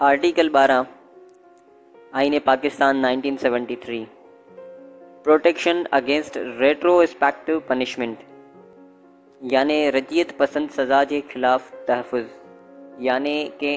Article بارہ، آئین Pakistan nineteen seventy three. Protection against retrospective punishment یعنی رجیت پسند سزا کے خلاف تحفظ یعنی کہ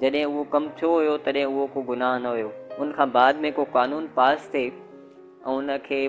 جدیں وہ کم تھو ہو تدیں وہ کو گناہ نہ ہو ان کا بعد میں کو قانون پاس تھے ان کے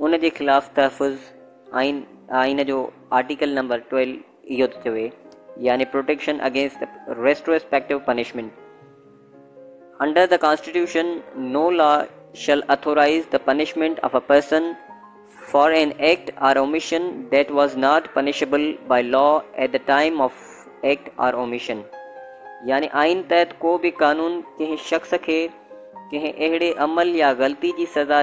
ان کے خلاف تحفظ، آئین آئین جو آرٹیکل نمبر ٹویلو یہ تو یعنی protection against retrospective punishment under the constitution no law shall authorise the punishment of a person for an act or omission that was not punishable by law at the time of act or omission یعنی آئین تحت کو بھی قانون کہیں شخص کے، کہیں اہڑے عمل یا غلطی جی سزا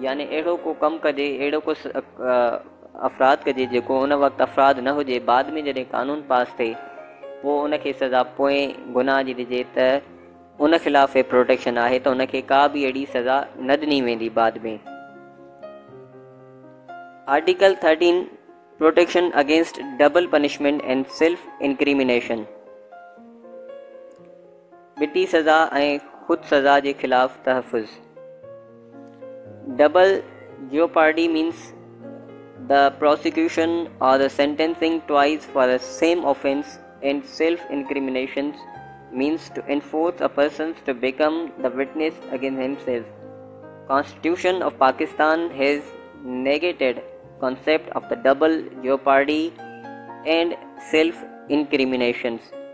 یعنی اہڑو کو کم کجے اہڑو کو افراد کجے، جیکو ان وقت افراد نہ ہوجے، بعد میں جڑے قانون پاس تھے، وہ ان کے سزا پوئیں، گناہ جی ڈیجے تو ان خلاف پروٹیکشن ہے تو ان کے کا بھی اڑی سزا نہ ڈنی ویندی بعد میں۔ Article thirteen protection against double punishment and self incrimination بٹی سزا خود سزا کے خلاف تحفظ۔ Double jeopardy means the prosecution or the sentencing twice for the same offense and self incrimination means to enforce a person to become the witness against himself. Constitution of Pakistan has negated concept of the double jeopardy and self incriminations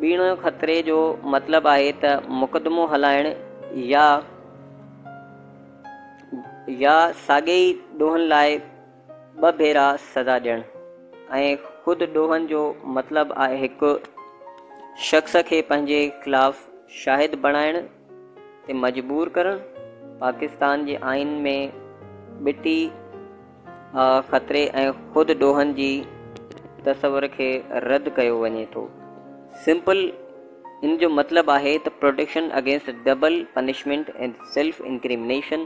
بیڑ خطرے جو مطلب ہے تو مقدمو ہلائن یا یا ساگے ڈوہن لائے ب بھیرا سزا ڈیڑھ خود ڈوہن جو مطلب ہے ایک شخص کے پنجے خلاف شاہد بنائن تے مجبور کرن پاکستان جے آئین میں بٹی خطرے خود ڈوہن جی تصور کے رد کیو ونے تو سمپل ان جو مطلب ہے تو protection against double punishment and self incrimination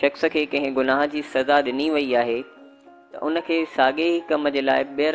شخص کے کہیں گناہ جی سزا ڈنی وئی ہے تو ان کے ساگے ہی کم کے لائے بیر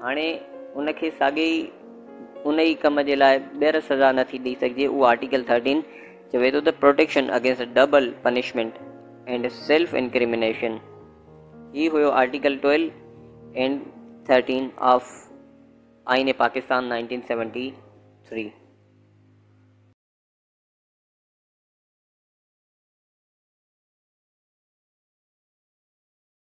ہانے ان کے ساگے ہی، ان ہی کم کے لائے بیر سزا نتھی ڈی سکجے وہ آرٹیکل تھرٹین چوے تو the protection against double punishment and self incrimination یہ ہوئے article twelve and thirteen of آئین پاکستان نائنٹین سیونٹی تھری۔